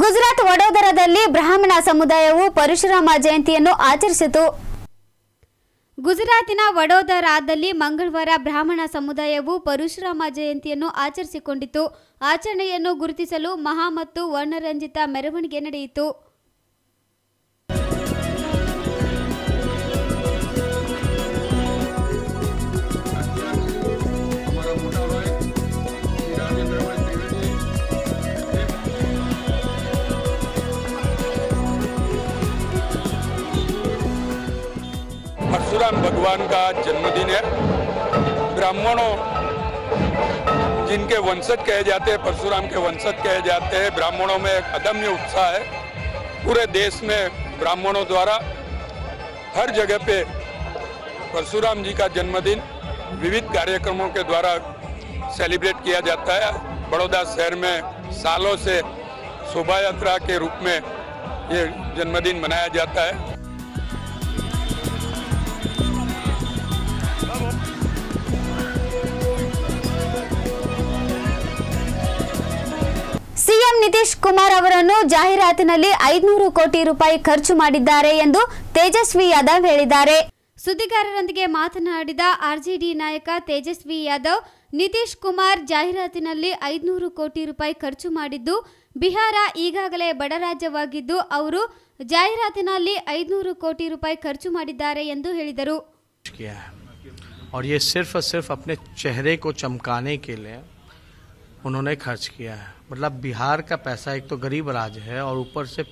ಗುಜರಾತ್ ವಡೋದರದಲ್ಲಿ ಬ್ರಾಹ್ಮಣ ಸಮುದಾಯವು ಪರಶುರಾಮ ಜಯಂತಿಯನ್ನು ಆಚರಿಸಿತು. ಗುಜರಾತಿನ ವಡೋದರಾದಲ್ಲಿ ಮಂಗಳವಾರ ಬ್ರಾಹ್ಮಣ ಸಮುದಾಯವು ಪರಶುರಾಮ ಜಯಂತಿಯನ್ನು ಆಚರಿಸಿಕೊಂಡಿತು. ಆಚರಣೆಯನ್ನು ಗುರುತಿಸಲು ಮಹಾ ಮತ್ತು ವರ್ಣರಂಜಿತ ಮೆರವಣಿಗೆ ನಡೆಯಿತು. भगवान का जन्मदिन है। ब्राह्मणों, जिनके वंशज कहे जाते हैं, परशुराम के वंशज कहे जाते हैं, ब्राह्मणों में एक अदम्य उत्साह है। पूरे देश में ब्राह्मणों द्वारा हर जगह पे परशुराम जी का जन्मदिन विविध कार्यक्रमों के द्वारा सेलिब्रेट किया जाता है। बड़ौदा शहर में सालों से शोभा यात्रा के रूप में ये जन्मदिन मनाया जाता है। ನಿತೀಶ್ ಕುಮಾರ್ ಅವರನ್ನು ಜಾಹೀರಾತಿನಲ್ಲಿ ಐದುನೂರು ಕೋಟಿ ರೂಪಾಯಿ ಖರ್ಚು ಮಾಡಿದ್ದಾರೆ ಎಂದು ತೇಜಸ್ವಿ ಯಾದವ್ ಹೇಳಿದ್ದಾರೆ ಸುದ್ದಿಗಾರರೊಂದಿಗೆ ಮಾತನಾಡಿದ ಆರ್ಜೆಡಿ ನಾಯಕ ತೇಜಸ್ವಿ ಯಾದವ್ ನಿತೀಶ್ ಕುಮಾರ್ ಜಾಹೀರಾತಿನಲ್ಲಿ ಐದುನೂರು ಕೋಟಿ ರೂಪಾಯಿ ಖರ್ಚು ಮಾಡಿದ್ದು ಬಿಹಾರ ಈಗಾಗಲೇ ಬಡ ರಾಜ್ಯವಾಗಿದ್ದು ಅವರು ಜಾಹೀರಾತಿನಲ್ಲಿ ಐದುನೂರು ಕೋಟಿ ರೂಪಾಯಿ ಖರ್ಚು ಮಾಡಿದ್ದಾರೆ ಎಂದು ಹೇಳಿದರು किया है और ये सिर्फ और सिर्फ अपने चेहरे को चमकाने के लिए उन्होंने खर्च किया है। मतलब बिहार का पैसा एक तो गरीब राज्य है और ऊपर से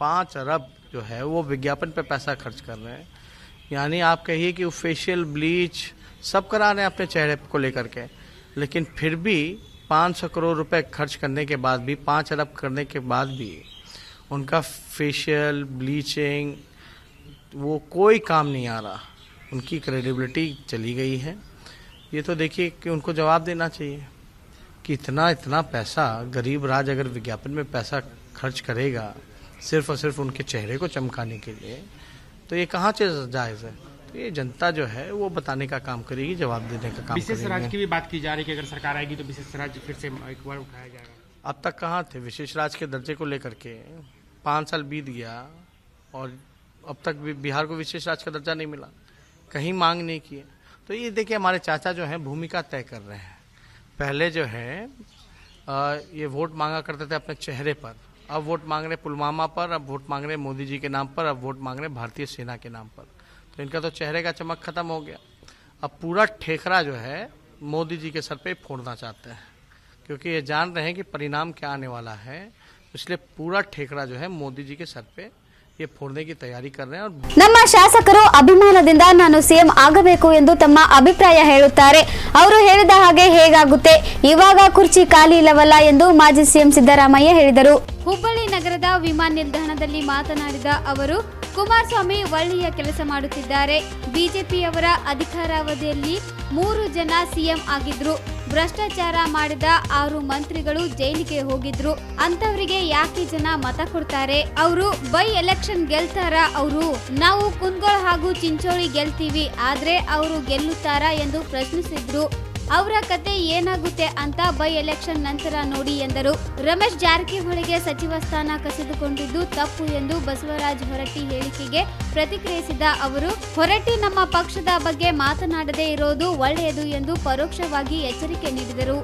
पाँच अरब जो है वो विज्ञापन पे पैसा खर्च कर रहे हैं। यानी आप कहिए कि फेशियल ब्लीच सब करा रहे हैं अपने चेहरे को लेकर के, लेकिन फिर भी पाँच सौ करोड़ रुपए खर्च करने के बाद भी, पाँच अरब करने के बाद भी उनका फेशियल ब्लीचिंग वो कोई काम नहीं आ रहा। उनकी क्रेडिबिलिटी चली गई है। ये तो देखिए कि उनको जवाब देना चाहिए। कि इतना इतना पैसा गरीब राज अगर विज्ञापन में पैसा खर्च करेगा सिर्फ़ और सिर्फ़ उनके चेहरे को चमकाने के लिए तो ये कहाँ से जायज़ है? तो ये जनता जो है वो बताने का काम करेगी जवाब देने का काम विशेष राज की भी बात की जा रही है कि अगर सरकार आएगी तो विशेष राज्य फिर से एक बार उठाया जाएगा। अब तक कहाँ थे? विशेष राज के दर्जे को लेकर के पाँच साल बीत गया और अब तक भी बिहार को विशेष राज का दर्जा नहीं मिला। कहीं मांग नहीं की। है तो ये देखिए हमारे चाचा जो हैं भूमिका तय कर रहे हैं। पहले जो है ये वोट मांगा करते थे अपने चेहरे पर। अब वोट मांग रहे पुलवामा पर, अब वोट मांग रहे मोदी जी के नाम पर, अब वोट मांग रहे भारतीय सेना के नाम पर। तो इनका तो चेहरे का चमक खत्म हो गया। अब पूरा ठेकरा जो है, मोदी जी के सर पे फोड़ना चाहते हैं। क्योंकि ये जान रहे हैं कि परिणाम क्या आने वाला है, इसलिए पूरा ठेकरा जो है मोदी जी के सर पे ನಮ್ಮ ಶಾಸಕರು ಅಭಿಮಾನದಿಂದ ನಾನು ಸಿಎಂ ಆಗಬೇಕು ಎಂದು ತಮ್ಮ ಅಭಿಪ್ರಾಯ ಹೇಳುತ್ತಾರೆ. ಅವರು ಹೇಳಿದ ಹಾಗೆ ಹೇಗಾಗುತ್ತೆ? ಇವಾಗ ಕುರ್ಚಿ ಖಾಲಿ ಇಲ್ಲವಲ್ಲ ಎಂದು ಮಾಜಿ ಸಿಎಂ ಸಿದ್ದರಾಮಯ್ಯ ಹೇಳಿದರು. ಹುಬ್ಬಳ್ಳಿ ನಗರದ ವಿಮಾನ ನಿಲ್ದಾಣದಲ್ಲಿ ಮಾತನಾಡಿದ ಅವರು ಕುಮಾರಸ್ವಾಮಿ ಒಳ್ಳೆಯ ಕೆಲಸ ಮಾಡುತ್ತಿದ್ದಾರೆ. ಬಿಜೆಪಿಯವರ ಅಧಿಕಾರಾವಧಿಯಲ್ಲಿ ಮೂರು ಜನ ಸಿಎಂ ಆಗಿದ್ರು. ಭ್ರಷ್ಟಾಚಾರ ಮಾಡಿದ ಆರು ಮಂತ್ರಿಗಳು ಜೈಲಿಗೆ ಹೋಗಿದ್ರು. ಅಂತವರಿಗೆ ಯಾಕೆ ಜನ ಮತ ಕೊಡ್ತಾರೆ? ಅವರು ಬೈ ಎಲೆಕ್ಷನ್ ಗೆಲ್ತಾರ ಅವರು. ನಾವು ಕುಂದಗೋಳ ಹಾಗೂ ಚಿಂಚೋಳಿ ಗೆಲ್ತೀವಿ. ಆದ್ರೆ ಅವರು ಗೆಲ್ಲುತ್ತಾರಾ ಎಂದು ಪ್ರಶ್ನಿಸಿದ್ರು. ಅವರ ಕತೆ ಏನಾಗುತ್ತೆ ಅಂತ ಬೈ ಎಲೆಕ್ಷನ್ ನಂತರ ನೋಡಿ ಎಂದರು. ರಮೇಶ್ ಜಾರಕಿಹೊಳಿಗೆ ಸಚಿವ ಸ್ಥಾನ ಕಸಿದುಕೊಂಡಿದ್ದು ತಪ್ಪು ಎಂದು ಬಸವರಾಜ್ ಹೊರಟ್ಟಿ ಹೇಳಿಕೆಗೆ ಪ್ರತಿಕ್ರಿಯಿಸಿದ ಅವರು, ಹೊರಟ್ಟಿ ನಮ್ಮ ಪಕ್ಷದ ಬಗ್ಗೆ ಮಾತನಾಡದೇ ಇರೋದು ಒಳ್ಳೆಯದು ಎಂದು ಪರೋಕ್ಷವಾಗಿ ಎಚ್ಚರಿಕೆ ನೀಡಿದರು.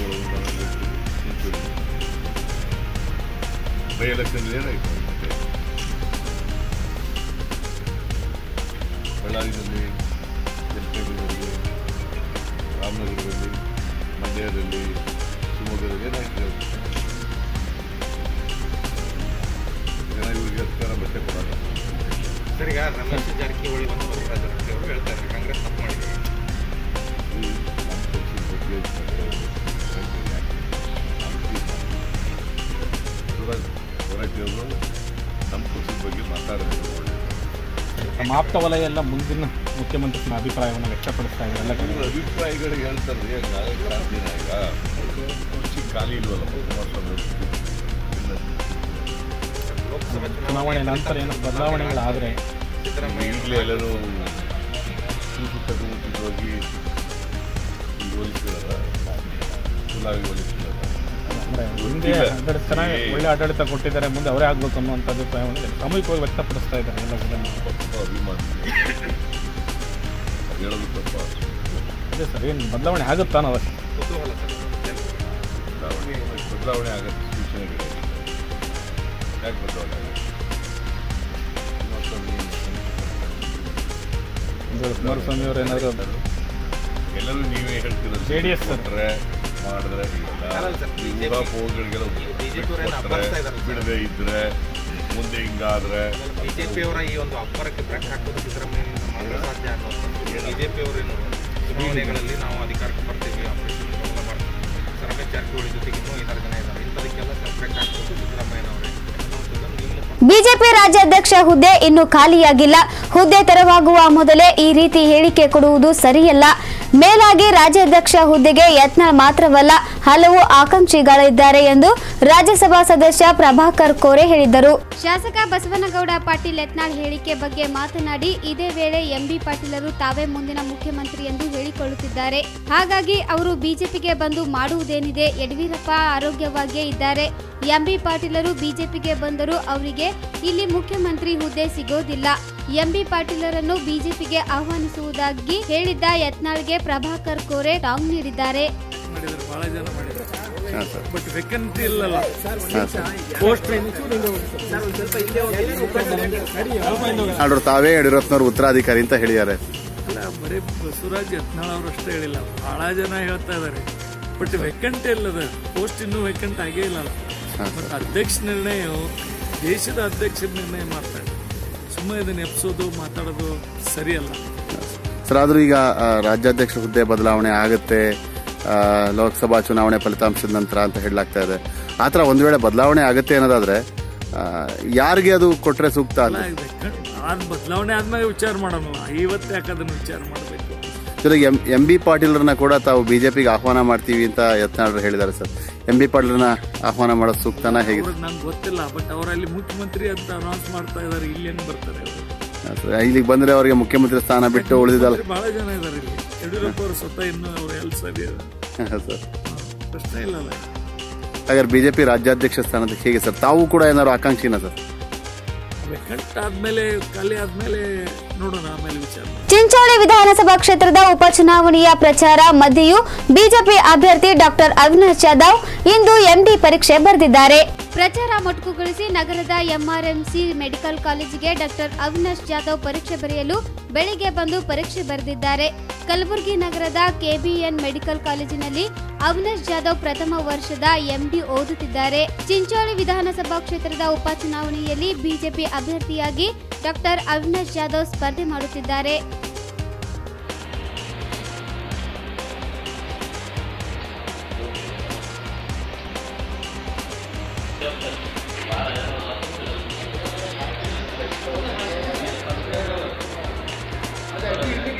ಕುಟುಂಬಗಳು ನಾವೇ ಗೆಲ್ತೀವಿ ಗೆಲ್ತೀವಿ. ಬೈ ಎಲೆಕ್ಷನ್ ಏನಾಯ್ತು ಮತ್ತೆ ಬಳ್ಳಾರಿನಲ್ಲಿ ಜಲಪೇಟೆಯಲ್ಲಿ ರಾಮನಗರದಲ್ಲಿ ಮಂಡ್ಯದಲ್ಲಿ ಶಿವಮೊಗ್ಗದಲ್ಲಿ ಏನಾಯ್ತು ಜನ ಇವರಿಗೆ ಅಧಿಕಾರ ಬಟ್ಟೆ ಕೊಡಲ್ಲ ಸರ್ ಈಗ ರಮೇಶ್ ಜಾರಕಿಹೊಳಿ ಅವರು ಹೇಳ್ತಾರೆ ಹೋರಾಟಿಯವರು ನಮ್ಮ ಪಕ್ಷದ ಬಗ್ಗೆ ಮಾತಾಡೋದು ನಮ್ಮ ಆಪ್ತ ವಲಯ ಎಲ್ಲ ಮುಂದಿನ ಮುಖ್ಯಮಂತ್ರಿ ಅಭಿಪ್ರಾಯವನ್ನು ವ್ಯಕ್ತಪಡಿಸ್ತಾ ಇದ್ದಾರೆ. ಇವ್ರ ಅಭಿಪ್ರಾಯಗಳು ಹೇಳ್ತಾರೆ ಈಗ ಕುರ್ಚಿ ಖಾಲಿ ಇಲ್ವಲ್ಲ ಲೋಕಸಭೆ. ಚುನಾವಣೆ ನಂತರ ಏನು ಬದಲಾವಣೆಗಳಾದರೆ ಈಗಲೇ ಎಲ್ಲರೂ ಹೋಗಿ ಹೋಲಿಸಿದಾರ ಚುನಾವಿ ಹೋಲಿಸಿದಾರ ಅಂದರೆ ಹಿಂದೆ ಆಡಳಿತ ಚೆನ್ನಾಗಿ ಒಳ್ಳೆ ಆಡಳಿತ ಕೊಟ್ಟಿದ್ದಾರೆ ಮುಂದೆ ಅವರೇ ಆಗಬೇಕು ಅನ್ನುವಂಥ ಅಭಿಪ್ರಾಯವನ್ನು ಸಾಮೂಹಿಕವಾಗಿ ವ್ಯಕ್ತಪಡಿಸ್ತಾ ಇದ್ದಾರೆ ಎಲ್ಲ ಅದ್ ಸರ್ ಏನು ಬದಲಾವಣೆ ಆಗುತ್ತಾ ನಾವು. ಬದಲಾವಣೆ ಆಗುತ್ತೆ ಸೂಚನೆಗಳು ಯಾಕೆ ಬದಲಾವಣೆ ಆಗುತ್ತೆ ಕುಮಾರಸ್ವಾಮಿ ಅವರು ಏನಾದರೂ ಎಲ್ಲರೂ ನೀವೇ ಹೇಳ್ತಿರೋದು ಎಸ್ ಸರ್. ಮಾಡಿದ್ರೆ BJP ಹೋಗಳಿಗೆಲ್ಲ ಬಿಡದೆ ಇದ್ರೆ ಮುಂದೆ ಹಿಂಗಾದ್ರೆ ಬಿಜೆಪಿ ಅವರ ಈ ಒಂದು ಅಬ್ಬರಕ್ಕೆ ಬ್ರೇಕ್ ಹಾಕೋದು ಸಿದ್ದರಾಮಯ್ಯ ಸಾಧ್ಯ ಅನ್ನೋದು ಬಿಜೆಪಿ ಅವರೇನು ಚುನಾವಣೆಗಳಲ್ಲಿ ನಾವು ಅಧಿಕಾರಕ್ಕೆ ಬರ್ತೀವಿ ಆಪರೇಷನ್ ಕಮಲ ಮಾಡ್ತೀವಿ ಸರ್ ರಮೇಶ್ ಜಾರಕಿಹೊಳಿ ಜೊತೆಗೆ ಇನ್ನೂ ಐದಾರು ಜನ ಇದ್ದಾರೆ. ಇಂಥದಕ್ಕೆಲ್ಲ ಬ್ರೇಕ್ ಹಾಕೋದು ಸಿದ್ದರಾಮಯ್ಯನವರೇ ಬಿಜೆಪಿ ರಾಜ್ಯಾಧ್ಯಕ್ಷ ಹುದ್ದೆ ಇನ್ನು ಖಾಲಿಯಾಗಿಲ್ಲ. ಹುದ್ದೆ ತೆರವಾಗುವ ಮೊದಲೇ ಈ ರೀತಿ ಹೇಳಿಕೆ ಕೊಡುವುದು ಸರಿಯಲ್ಲ. ಮೇಲಾಗಿ ರಾಜ್ಯಾಧ್ಯಕ್ಷ ಹುದ್ದೆಗೆ ಯತ್ನಾಳ್ ಮಾತ್ರವಲ್ಲ ಹಲವು ಆಕಾಂಕ್ಷಿಗಳಿದ್ದಾರೆ ಎಂದು ರಾಜ್ಯಸಭಾ ಸದಸ್ಯ ಪ್ರಭಾಕರ್ ಕೋರೆ ಹೇಳಿದರು ಶಾಸಕ ಬಸವನಗೌಡ ಪಾಟೀಲ್ ಯತ್ನಾಳ್ ಹೇಳಿಕೆ ಬಗ್ಗೆ ಮಾತನಾಡಿ ಇದೇ ವೇಳೆ ಎಂಬಿ ಪಾಟೀಲರು ತಾವೇ ಮುಂದಿನ ಮುಖ್ಯಮಂತ್ರಿ ಎಂದು ಹೇಳಿಕೊಳ್ಳುತ್ತಿದ್ದಾರೆ. ಹಾಗಾಗಿ ಅವರು ಬಿಜೆಪಿಗೆ ಬಂದು ಮಾಡುವುದೇನಿದೆ ಯಡಿಯೂರಪ್ಪ ಆರೋಗ್ಯವಾಗಿಯೇ ಇದ್ದಾರೆ. ಎಂಬಿ ಪಾಟೀಲರು ಬಿಜೆಪಿಗೆ ಬಂದರೂ ಅವರಿಗೆ ಇಲ್ಲಿ ಮುಖ್ಯಮಂತ್ರಿ ಹುದ್ದೆ ಸಿಗೋದಿಲ್ಲ. ಎಂಬಿ ಪಾಟೀಲರನ್ನು ಬಿಜೆಪಿಗೆ ಆಹ್ವಾನಿಸುವುದಾಗಿ ಹೇಳಿದ್ದ ಯತ್ನಾಳ್ಗೆ ಪ್ರಭಾಕರ್ ಕೋರೆ ಟಾಂಗ್ ನೀಡಿದ್ದಾರೆ. ಮಾಡಿದ್ದಾರೆ ಸರ್. ಬಟ್ ವೇಕೆನ್ಸಿ ಇಲ್ಲಲ್ಲ. ಪೋಸ್ಟ್ ಆಡ್ರು ತಾವೇ ಯಡಿಯೂರಪ್ಪನವ್ರು ಉತ್ತರಾಧಿಕಾರಿ ಅಂತ ಹೇಳಿದ್ದಾರೆ. ಅಲ್ಲ ಬರೀ ಬಸವರಾಜ್ ಯತ್ನಾಳ್ ಅವ್ರು ಅಷ್ಟೇ ಹೇಳಿಲ್ಲ. ಬಹಳ ಜನ ಹೇಳ್ತಾ ಇದ್ದಾರೆ ಬಟ್ ವೇಕೆಂಟ್ ಇಲ್ಲದ ಪೋಸ್ಟ್ ಇನ್ನೂ ವೇಕೆಂಟ್ ಆಗೇ ಇಲ್ಲ. ಬಟ್ ಅಧ್ಯಕ್ಷ ನಿರ್ಣಯವು ದೇಶದ ಅಧ್ಯಕ್ಷ ನಿರ್ಣಯ ಮಾಡ್ತಾರೆ ಸುಮ್ಮನೆ ಇದನ್ನ ಎಪ್ಸೋದು ಮಾತಾಡೋದು ಸರಿಯಲ್ಲ. ಸರ್ ಆದ್ರೂ ಈಗ ರಾಜ್ಯಾಧ್ಯಕ್ಷ ಹುದ್ದೆ ಬದಲಾವಣೆ ಆಗುತ್ತೆ. ಲೋಕಸಭಾ ಚುನಾವಣೆ ಫಲಿತಾಂಶದ ನಂತರ ಅಂತ ಹೇಳಲಾಗ್ತಾ ಇದೆ. ಆ ಥರ ಒಂದು ವೇಳೆ ಬದಲಾವಣೆ ಆಗುತ್ತೆ ಅನ್ನೋದಾದ್ರೆ ಯಾರಿಗೆ ಅದು ಕೊಟ್ಟರೆ ಸೂಕ್ತ ಅಲ್ಲ ಬದಲಾವಣೆ ಆದ್ಮೇಲೆ ವಿಚಾರ ಮಾಡೋಣ. ಇವತ್ತು ಯಾಕೆ ಅದನ್ನ ವಿಚಾರ ಮಾಡಬೇಕು. ಜೊತೆಗೆ ಎಂ ಎಂ ಬಿ ಪಾಟೀಲ್ರನ್ನ ಕೂಡ ತಾವು ಬಿಜೆಪಿಗೆ ಆಹ್ವಾನ ಮಾಡ್ತೀವಿ ಅಂತ ಯತ್ನಾಳ್ರು ಹೇಳಿದ್ದಾರೆ ಸರ್. ಎಂ ಬಿ ಪಾಟೀಲ್ರನ್ನ ಆಹ್ವಾನ ಮಾಡೋದು ಸೂಕ್ತನ ಹೇಗೆ ನಂಗೆ ಗೊತ್ತಿಲ್ಲ ಬಟ್ ಅವರಲ್ಲಿ ಮುಖ್ಯಮಂತ್ರಿ ಅಂತ ಅನೌನ್ಸ್ ಮಾಡ್ತಾ ಇದ್ದಾರೆ ಇಲ್ಲಿ ಬರ್ತಾರೆ ಇಲ್ಲಿಗೆ ಬಂದರೆ ಅವರಿಗೆ ಮುಖ್ಯಮಂತ್ರಿ ಸ್ಥಾನ ಬಿಟ್ಟು ಉಳಿದಿದ್ದಲ್ಲ. ಬಹಳ ಜನ ಇದ್ದಾರೆ ಇಲ್ಲಿ. ಯಡಿಯೂರಪ್ಪ ಅವರು ಸ್ವತಃ ಇನ್ನೂ ಅವ್ರು ಎಲ್ಲಿ ಸರಿ. ಸರ್ ಪ್ರಶ್ನೆ ಇಲ್ಲಲ್ಲ ಹಾಗಾದ್ರೆ ಬಿಜೆಪಿ ರಾಜ್ಯಾಧ್ಯಕ್ಷ ಸ್ಥಾನದ ಹೇಗೆ ಸರ್? ತಾವು ಕೂಡ ಏನಾದ್ರು ಆಕಾಂಕ್ಷಿನ ಸರ್? ವೆಂಕಟ್ ಆದ್ಮೇಲೆ ಖಾಲಿ ಆದ್ಮೇಲೆ ನೋಡೋಣ ಆಮೇಲೆ ವಿಚಾರ ಮಾಡೋಣ. ಚಿಂಚೋಳಿ ವಿಧಾನಸಭಾ ಕ್ಷೇತ್ರದ ಉಪಚುನಾವಣೆಯ ಪ್ರಚಾರ ಮಧ್ಯೆಯೂ ಬಿಜೆಪಿ ಅಭ್ಯರ್ಥಿ ಡಾಕ್ಟರ್ ಅವಿನಾಶ್ ಜಾಧವ್ ಇಂದು ಎಂಡಿ ಪರೀಕ್ಷೆ ಬರೆದಿದ್ದಾರೆ. ಪ್ರಚಾರ ಮೊಟಕುಗೊಳಿಸಿ ನಗರದ ಎಂಆರ್ಎಂಸಿ ಮೆಡಿಕಲ್ ಕಾಲೇಜಿಗೆ ಡಾಕ್ಟರ್ ಅವಿನಾಶ್ ಜಾಧವ್ ಪರೀಕ್ಷೆ ಬರೆಯಲು ಬೆಳಿಗ್ಗೆ ಬಂದು ಪರೀಕ್ಷೆ ಬರೆದಿದ್ದಾರೆ. ಕಲಬುರಗಿ ನಗರದ ಕೆಬಿಎನ್ ಮೆಡಿಕಲ್ ಕಾಲೇಜಿನಲ್ಲಿ ಅವಿನಾಶ್ ಜಾಧವ್ ಪ್ರಥಮ ವರ್ಷದ ಎಂಡಿ ಓದುತ್ತಿದ್ದಾರೆ. ಚಿಂಚೋಳಿ ವಿಧಾನಸಭಾ ಕ್ಷೇತ್ರದ ಉಪಚುನಾವಣೆಯಲ್ಲಿ ಬಿಜೆಪಿ ಅಭ್ಯರ್ಥಿಯಾಗಿ ಡಾಕ್ಟರ್ ಅವಿನಾಶ್ ಜಾಧವ್ ಸ್ಪರ್ಧೆ ಮಾಡುತ್ತಿದ್ದಾರೆ.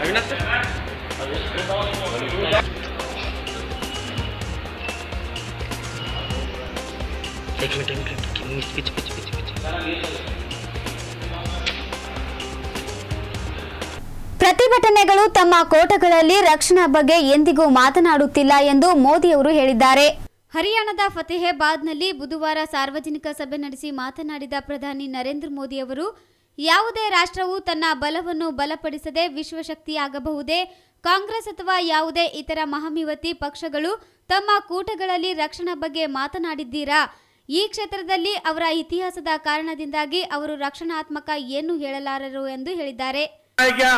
ಅವಿನಾಶ್ ಸರ್ एक मिनट एक मिनट पीछे पीछे पीछे पीछे ಪ್ರತಿಭಟನೆಗಳು ತಮ್ಮ ಕೋಟಗಳಲ್ಲಿ ರಕ್ಷಣಾ ಬಗ್ಗೆ ಎಂದಿಗೂ ಮಾತನಾಡುತ್ತಿಲ್ಲ ಎಂದು ಮೋದಿಯವರು ಹೇಳಿದ್ದಾರೆ ಹರಿಯಾಣದ ಫತೇಹಾಬಾದ್ನಲ್ಲಿ ಬುಧವಾರ ಸಾರ್ವಜನಿಕ ಸಭೆ ನಡೆಸಿ ಮಾತನಾಡಿದ ಪ್ರಧಾನಿ ನರೇಂದ್ರ ಮೋದಿ ಅವರು ಯಾವುದೇ ರಾಷ್ಟ್ರವು ತನ್ನ ಬಲವನ್ನು ಬಲಪಡಿಸದೆ ವಿಶ್ವಶಕ್ತಿಯಾಗಬಹುದೇ ಕಾಂಗ್ರೆಸ್ ಅಥವಾ ಯಾವುದೇ ಇತರ ಮಹಾಮಿವತಿ ಪಕ್ಷಗಳು ತಮ್ಮ ಕೂಟಗಳಲ್ಲಿ ರಕ್ಷಣಾ ಬಗ್ಗೆ ಮಾತನಾಡಿದ್ದೀರಾ ಈ ಕ್ಷೇತ್ರದಲ್ಲಿ ಅವರ ಇತಿಹಾಸದ ಕಾರಣದಿಂದಾಗಿ ಅವರು ರಕ್ಷಣಾತ್ಮಕ ಏನು ಹೇಳಲಾರರು ಎಂದು ಹೇಳಿದ್ದಾರೆ है क्या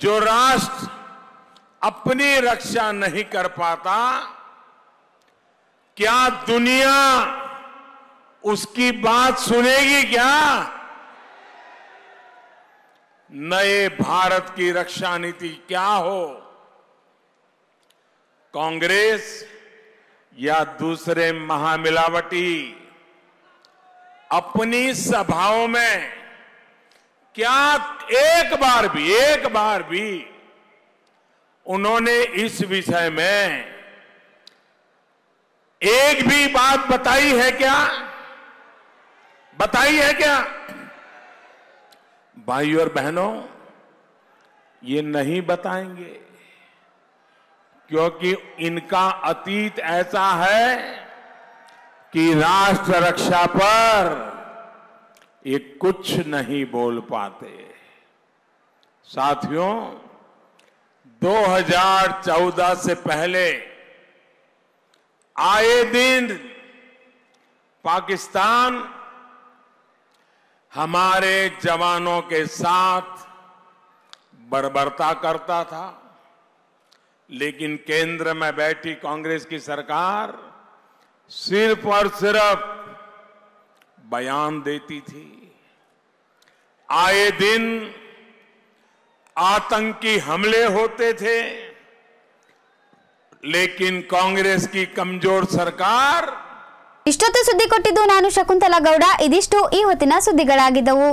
जो राष्ट्र अपनी रक्षा नहीं कर पाता क्या दुनिया उसकी बात सुनेगी क्या? नए भारत की रक्षा नीति क्या हो? कांग्रेस या दूसरे महामिलावटी? अपनी सभाओं में क्या एक बार भी, एक बार भी उन्होंने इस विषय में एक भी बात बताई है क्या? बताई है क्या? भाई और बहनों, ये नहीं बताएँगे, क्योंकि इनका अतीत ऐसा है कि राष्ट्र रक्षा पर ये कुछ नहीं बोल पाते। साथियों 2014 से पहले आए दिन पाकिस्तान हमारे जवानों के साथ बर्बरता करता था, लेकिन केंद्र में बैठी कांग्रेस की सरकार सिर्फ़ और सिर्फ़ बयान देती थी। आए दिन आतंकी हमले होते थे। ಲೇಕಿನ್ ಕಾಂಗ್ರೆಸ್ ಕಿ ಕಮ್ಜೋರ್ ಸರ್ಕಾರ ಇಷ್ಟೊತ್ತು ಸುದ್ದಿ ಕೊಟ್ಟಿದ್ದು ನಾನು ಶಕುಂತಲಾ ಗೌಡ. ಇದಿಷ್ಟು ಈ ಹೊತ್ತಿನ ಸುದ್ದಿಗಳಾಗಿದ್ದವು.